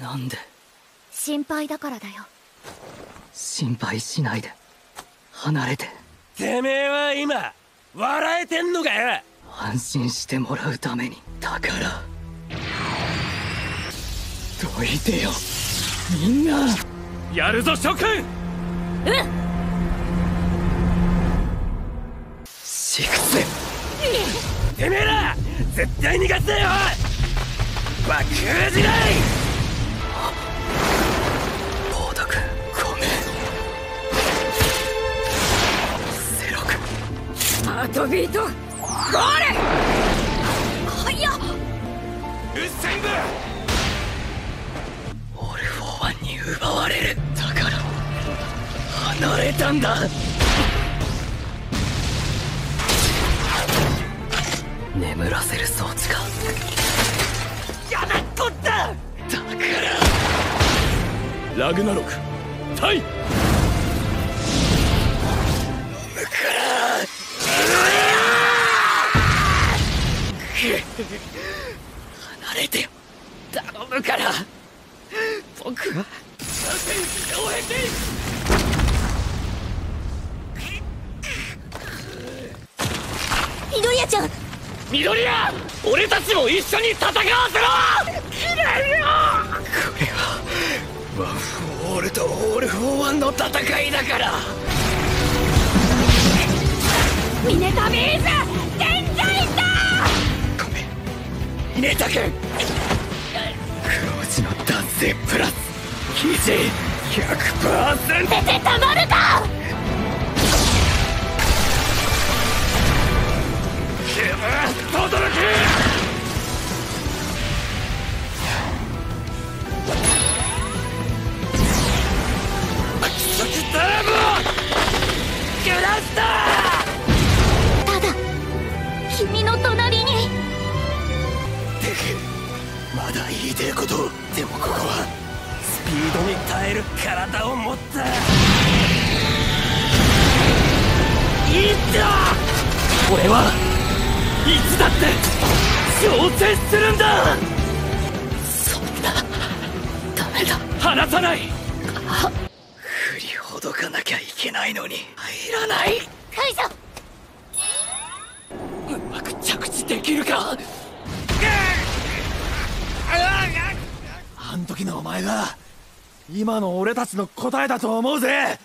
なんで？心配だからだよ。心配しないで。離れて。てめえは今笑えてんのかよ？安心してもらうためにだから。どいてよ。みんな。やるぞ諸君！うん。シクスてめえら絶対逃がすなよバック時代！ボートビートゴール！早っ！うっせんぶ！オルフォーワンに奪われるだから離れたんだ。眠らせる装置か。やだっこった！だから。ラグナロク対離れてよ。頼むから。僕は。ミドリアちゃん。ミドリア俺たちも一緒に戦わせろ。嫌いよこれはワン・フォー・オールとオール・フォー・ワンの戦いだからミネタビーズネタ君黒字の男性プラス。記事100%出てたまるか！言いてえこと。でもここはスピードに耐える体を持ったいった！俺はいつだって挑戦するんだ！そんな。ダメだ。離さない！振りほどかなきゃいけないのに。入らない！解除。うまく着地できるか？あん時のお前が今の俺たちの答えだと思うぜ。